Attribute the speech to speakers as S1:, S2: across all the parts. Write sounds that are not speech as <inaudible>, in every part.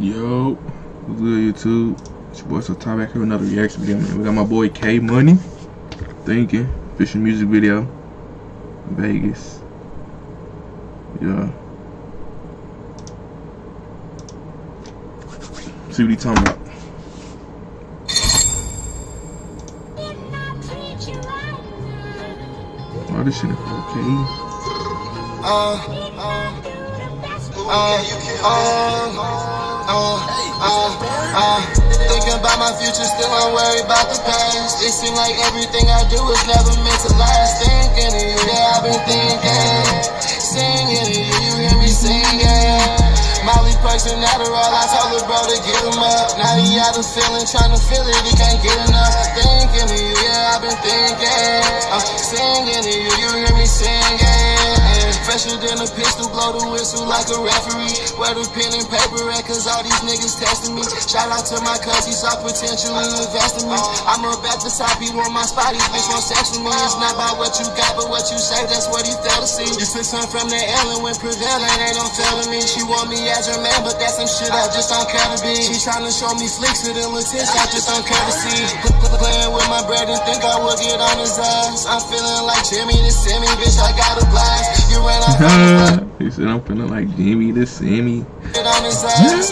S1: Yo, what's good YouTube? It's your boy so back here with another reaction video, man. We got my boy Kaye Money thinking fishing music video, Vegas. Yeah. See what he talking about. Oh, this shit is okay.
S2: Uh, uh, uh, uh, uh, Uh, uh, uh, thinking about my future, still I'm worried about the past. It seems like everything I do is never meant to last. Thinking of you, yeah, I've been thinking. Singing to you, you hear me singing. Molly Perks and Adderall, I told her bro to get him up. Now he out of feeling, trying to feel it, he can't get enough. Thinking of you, yeah, I've Fresher than a pistol, blow the whistle like a referee. Where the pen and paper at, cause all these niggas testing me. Shout out to my cuz, he saw potential in investing me. I'm up at the top, he want my spot, he bitch won't sex with me. It's not about what you got, but what you say, that's what he felt to see. You took some from the Ellen when prevailing, they don't fail to me. She want me as her man, but that's some shit I just don't care to be. She tryna show me flicks with intent, I just don't care to see. Playing with my bread and think I would get on his ass. I'm feeling like Jimmy send me, bitch, I got a blast. You ran out <laughs>
S1: he said I'm feeling like Jimmy to Sammy.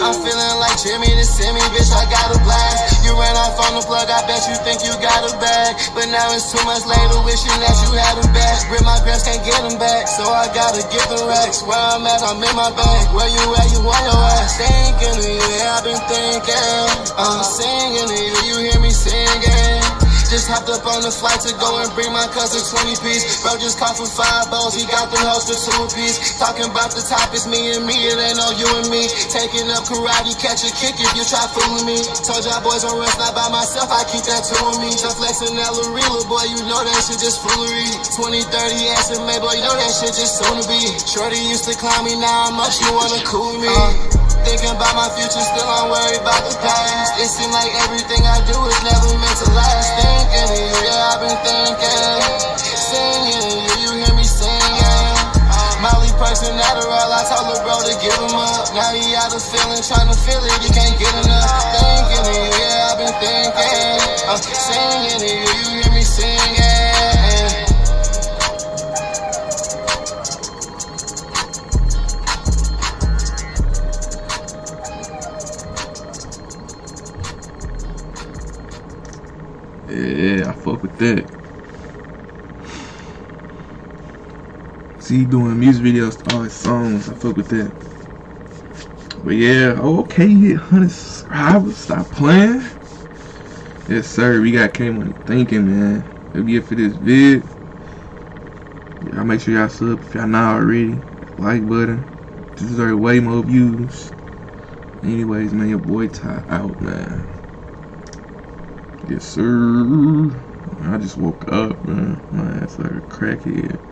S2: I'm feeling like Jimmy to Sammy, bitch, I got a blast. You ran off on the plug, I bet you think you got a bag. But now it's two months later, wishing that you had him back. But my gramps can't get him back, so I gotta get the racks. Where I'm at, I'm in my bag. Where you at, you on your ass. Thinking of you, I've been thinking. I'm singing to you, you. Just hopped up on the flight to go and bring my cousin 20 piece. Bro just caught for five balls, he got them host for two piece. Talking about the top, it's me and me, it ain't no you and me. Taking up karate, catch a kick if you try fooling me. Told y'all boys don't rest, not by myself, I keep that two with me. Just flexing that real boy, you know that shit just foolery. 20, 30 ass and boy, you know that shit just soon to be. Shorty used to clown me, now I'm up, she wanna cool me. Uh, Thinking about my future, still I'm worried about the past. It seems like everything I do is never meant to last. Thinking of you, yeah, I've been thinking. Singing you, you hear me singing. Molly Perks and Adderall, I told her bro to give him up. Now he out of feeling, trying to feel it, he can't get enough. Thinking of you, yeah, I've been thinking. Uh, I'm singing to you, you hear me singing.
S1: Yeah, I fuck with that. See, doing music videos, all his songs, I fuck with that. But yeah, oh, okay, you hit 100 subscribers, stop playing. Yes, sir, we got Kaye Money thinking, man. Maybe for this vid, y'all make sure y'all sub if y'all not already. Like button. This is our way more views. Anyways, man, your boy Ty out, man. Yes, sir. I just woke up, man. My ass like a crackhead.